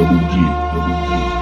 Double G. Double G.